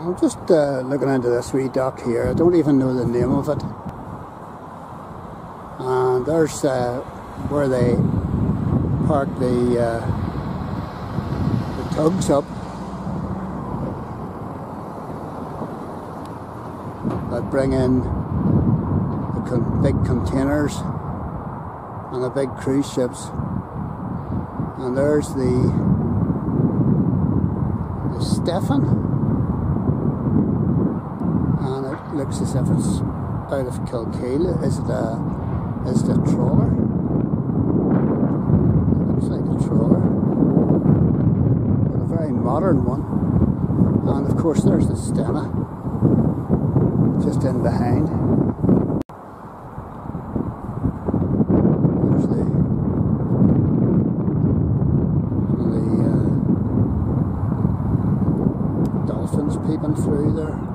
I'm just uh, looking into this wee dock here. I don't even know the name of it. And there's uh, where they park the, uh, the tugs up. That bring in the con big containers and the big cruise ships. And there's the, the Stefan looks as if it's out of Kilkeel. Is it a is it a trawler? It looks like a trawler. But a very modern one. And of course there's the Stena just in behind. There's the the uh, dolphins peeping through there.